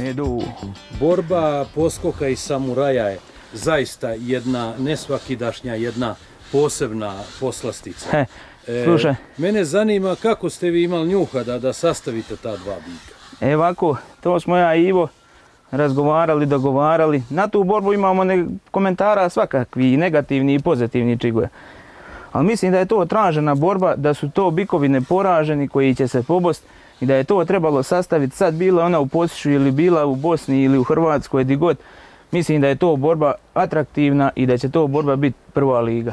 Medu, Borba poskoka i samuraja je zaista jedna nesvakidašnja, jedna posebna poslastica. he, slušaj, mene zanima kako ste vi imali njuha da, da sastavite ta dva bika. e ovako, to smo ja i Ivo razgovarali, dogovarali. Na tu borbu imamo ne, komentara svakakvi, negativni i pozitivni čiguje. Ali mislim da je to tražena borba, da su to bikovi neporaženi koji će se pobost i da je to trebalo sastaviti sad bila ona u Posišu ili bila u Bosni ili u Hrvatskoj, di god. Mislim da je to borba atraktivna i da će to borba biti prva liga.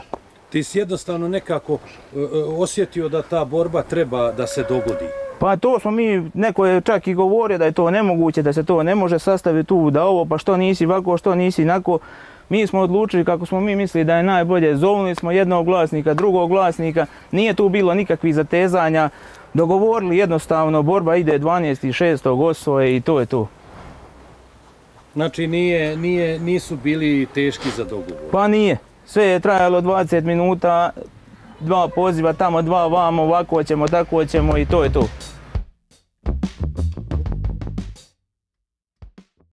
Ti si jednostavno nekako e, e, osjetio da ta borba treba da se dogodi. Pa to smo mi, neko je čak i govorio da je to nemoguće, da se to ne može sastaviti tu, da ovo, pa što nisi ovako, što nisi inako. Mi smo odlučili kako smo mi mislili da je najbolje, zovnili smo jednog glasnika, drugog glasnika, nije tu bilo nikakvih zatezanja, dogovorili jednostavno, borba ide 12.6. osvoje i to je to. Znači nije, nije, nisu bili teški za dogovor. Pa nije, sve je trajalo 20 minuta, dva poziva tamo, dva vamo, ovako ćemo, tako ćemo i to je to.